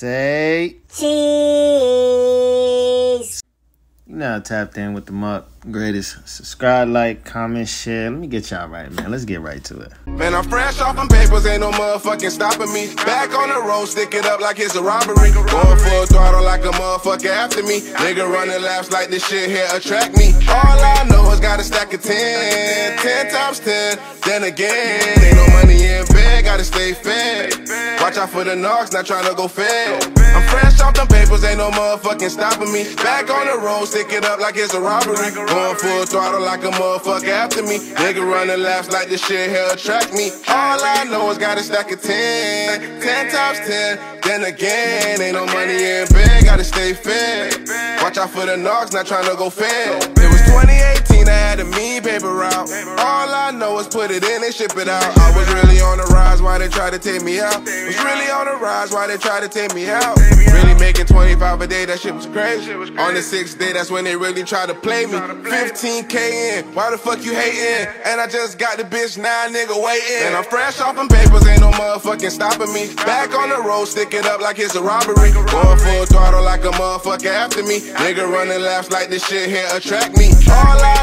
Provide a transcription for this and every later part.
Say. Cheese. You know, I tapped in with the muck. Greatest. Subscribe, like, comment, share. Let me get y'all right, man. Let's get right to it. Man, I'm fresh off them papers, ain't no motherfucking stopping me. Back on the road, stick it up like it's a robbery. Going full throttle like a motherfucker after me. Nigga running laps like this shit here attract me. All I know is got a stack of 10, 10 times 10. Then again, ain't no money in bed, gotta stay fed. Watch out for the knocks, not trying to go fed. I'm fresh off them papers, ain't no motherfucking stopping me. Back on the road, stick it up like it's a robbery. Going full throttle like a motherfucker after me. Nigga running laps like this shit here attract me. All I know is got a stack of 10, 10 times 10. Then again, ain't no money in bed, gotta stay fed. Watch out for the knocks, not trying to go fed. It was 2018, I had a mean paper route. All I know is put it in and ship it out. I was really on the rise, why they try to take me out? Was really on the rise, why they try to take me out? Really making 25 a day, that shit was crazy. On the sixth day, that's when they really tried to play me. 15k in, why the fuck you hating? And I just got the bitch, now nigga waiting. And I'm fresh off them papers, ain't no motherfucking stopping me. Back on the road, stick it up like it's a robbery. Going full throttle like a motherfucker after me. Nigga running laps like this shit here attract me. All I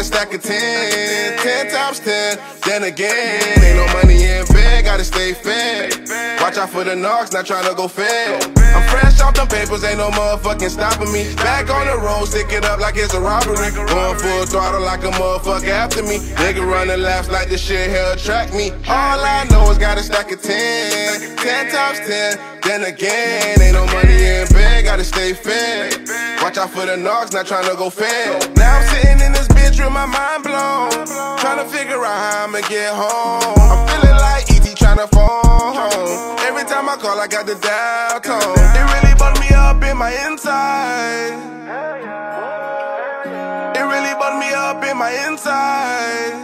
got a stack of 10, 10 times 10. Then again, ain't no money in bed, gotta stay fed. Watch out for the knocks, not trying to go fed. I'm fresh off them papers, ain't no motherfucking stopping me. Back on the road, stick it up like it's a robbery. Going full throttle like a motherfucker after me. Nigga running laps like this shit here attract me. All I know is got a stack of 10, 10 times 10. Then again, ain't no money in bed, gotta stay fed. Watch out for the knocks, not trying to go fed. Now I'm sitting in this bitch with my mind blown. Trying to figure out how I'ma get home. I'm feeling like E.T. trying to phone home. Every time I call, I got the dial tone. It really bugged me up in my inside. It really bugged me up in my inside.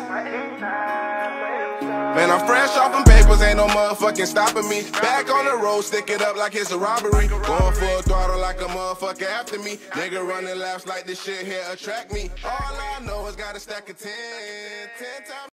Man, I'm fresh off papers, ain't no motherfucking stopping me. Back on the road, stick it up like it's a robbery. Going full throttle like a motherfucker after me. Nigga running laps like this shit here attract me. All I know is got a stack of 10, 10 times.